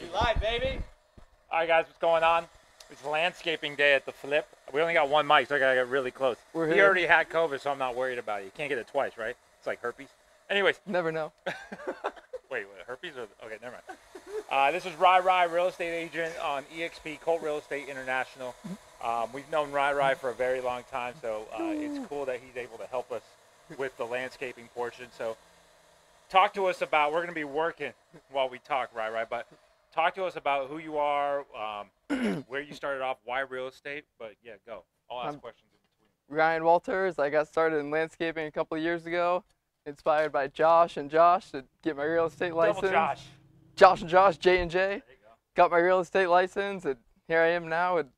We live, baby. All right, guys, what's going on? It's landscaping day at the Flip. We only got one mic, so I gotta get really close. We're here. he already had COVID, so I'm not worried about it. You can't get it twice, right? It's like herpes. Anyways, Never know. wait, wait, herpes or okay, never mind. Uh, this is Rai Rai, real estate agent on EXP Cult Real Estate International. Um, we've known Rai Rai for a very long time, so uh, it's cool that he's able to help us with the landscaping portion. So, talk to us about. We're going to be working while we talk, Rai Rai, but talk to us about who you are, um, where you started off, why real estate. But yeah, go. I'll ask Um, questions in between. Ryan Walters. I got started in landscaping a couple of years ago, inspired by Josh and Josh to get my real estate license. Double Josh. Josh and Josh, J and J. Go. Got my real estate license, and here I am now. And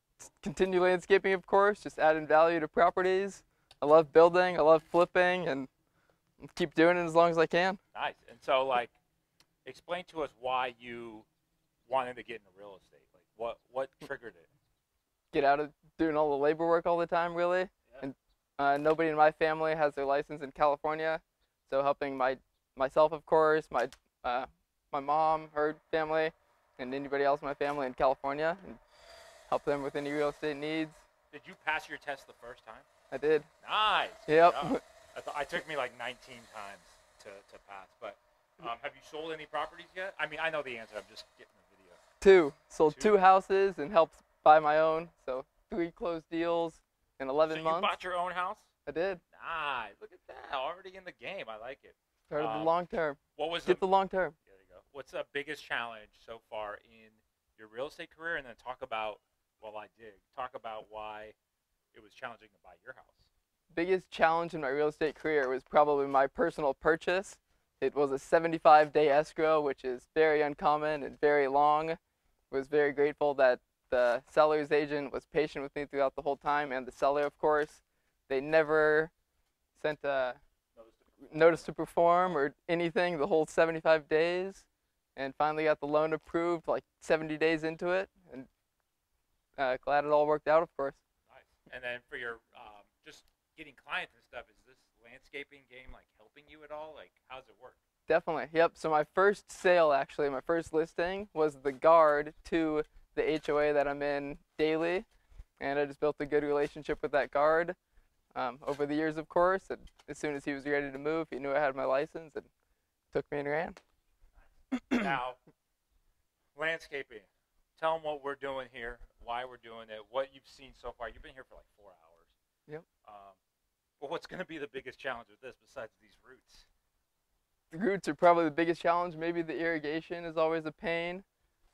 continue landscaping, of course, just adding value to properties. I love building. I love flipping, and keep doing it as long as I can. Nice. And so, like, explain to us why you wanted to get into real estate. Like, what what triggered it? Get out of doing all the labor work all the time, really. And uh, nobody in my family has their license in California, so helping my myself, of course, my uh, my mom, her family, and anybody else in my family in California, and help them with any real estate needs. Did you pass your test the first time? I did. Nice. Yep. I, th- I took me like 19 times to, to pass. But um, have you sold any properties yet? I mean, I know the answer. I'm just getting. Two. Sold Two. two houses and helped buy my own. So three closed deals in 11 so you months. bought your own house? I did. Nice. Look at that. Already in the game. I like it. Started Um, the long term. What was the, Get the long term. there you go. What's the biggest challenge so far in your real estate career? And then talk about, while I dig, talk about why it was challenging to buy your house. biggest challenge in my real estate career was probably my personal purchase. It was a 75 day escrow, which is very uncommon and very long. Was very grateful that the seller's agent was patient with me throughout the whole time, and the seller, of course. They never sent a Notice to perform or anything the whole 75 days, and finally got the loan approved like 70 days into it, and uh, glad it all worked out, of course. Nice. And then for your um, just getting clients and stuff, is this landscaping game like helping you at all? Like, how does it work? Definitely. Yep. So my first sale, actually, my first listing was the guard to the HOA that I'm in daily, and I just built a good relationship with that guard um, over the years, of course. And as soon as he was ready to move, he knew I had my license and took me and ran. now, landscaping. Tell them what we're doing here, why we're doing it, what you've seen so far. You've been here for like four hours. Yep. Um, but what's going to be the biggest challenge with this besides these roots? The roots are probably the biggest challenge. Maybe the irrigation is always a pain.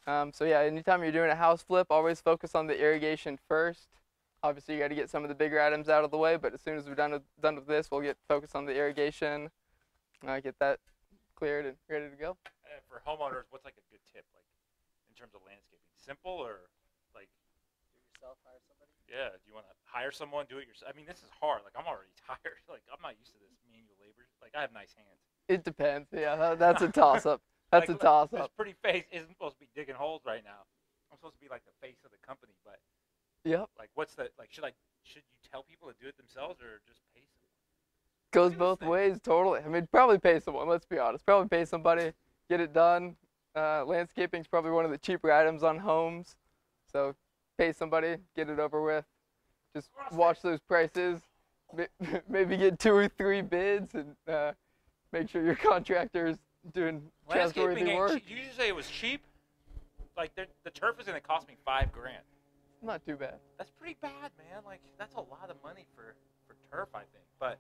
Um, so yeah, anytime you're doing a house flip, always focus on the irrigation first. Obviously, you got to get some of the bigger items out of the way, but as soon as we're done with, done with this, we'll get focused on the irrigation, uh, get that cleared and ready to go. And for homeowners, what's like a good tip, like in terms of landscaping? Simple or like, Do it yourself, hire somebody. yeah? Do you want to hire someone, do it yourself? I mean, this is hard. Like, I'm already tired. Like, I'm not used to this manual labor. Like, I have nice hands. It depends. Yeah, that, that's a toss up. That's Like, a toss up. This pretty face isn't supposed to be digging holes right now. I'm supposed to be like the face of the company, but Yep. like, what's the like? Should I should you tell people to do it themselves or just pay someone? Goes this both ways, totally. I mean, probably pay someone. Let's be honest. Probably pay somebody, get it done. Uh, landscaping is probably one of the cheaper items on homes, so pay somebody, get it over with. Just watch those prices. Maybe get two or three bids and uh, make sure your contractor's doing trustworthy Landscaping ain't work. You just say it was cheap? Like the the turf is gonna cost me five grand. Not too bad. That's pretty bad, man. Like that's a lot of money for for turf, I think. But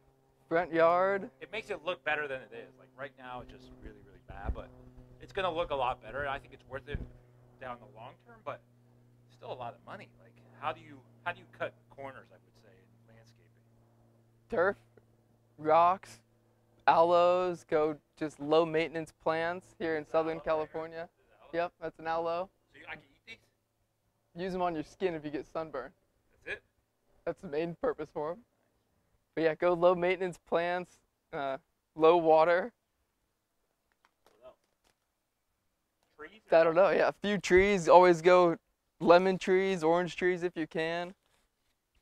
Front yard. it makes it look better than it is. Like right now, it's just really really bad, but it's gonna look a lot better. I think it's worth it down the long term, but still a lot of money. Like how do you how do you cut corners? I would say in landscaping. turf, rocks, aloes, go just low maintenance plants here in Southern California. Yep, that's an aloe. So I can eat these. Use them on your skin if you get sunburn. That's it. That's the main purpose for them. But yeah, go low maintenance plants, uh, low water. Trees. I don't know. Yeah, a few trees. Always go lemon trees, orange trees if you can.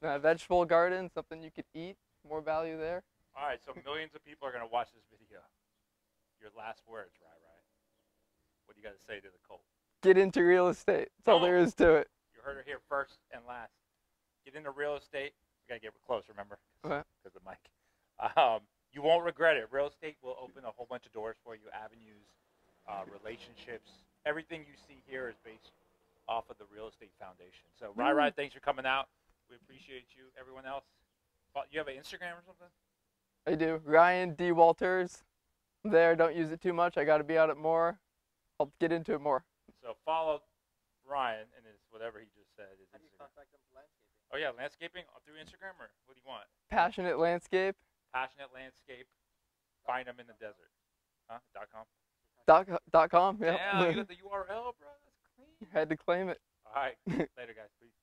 Uh, vegetable garden, something you could eat. More value there. All right, so millions of people are gonna watch this video. Your last words, right? Right. What do you got to say to the Cult? get into real estate. That's all there is to it. You heard it here first and last. Get into real estate. You gotta get close, remember? Because the mic. Um, you won't regret it. Real estate will open a whole bunch of doors for you, avenues, uh, relationships. Everything you see here is based off of the real estate foundation. So, Rai Rai, thanks for coming out. We appreciate you. Everyone else, you have an Instagram or something? I do. Ryan D. Walters. There. Don't use it too much. I got to be out it more. I'll get into it more. So follow Ryan and his whatever he just said. How do you contact them for landscaping? Oh yeah, landscaping uh, through Instagram or what do you want? Passionate landscape. Passionate landscape. Find them in the desert. Huh? Dot com. Dot, dot com. Yeah. Yeah, you got the URL, bro. That's clean. Had to claim it. All right. Later, guys. Peace.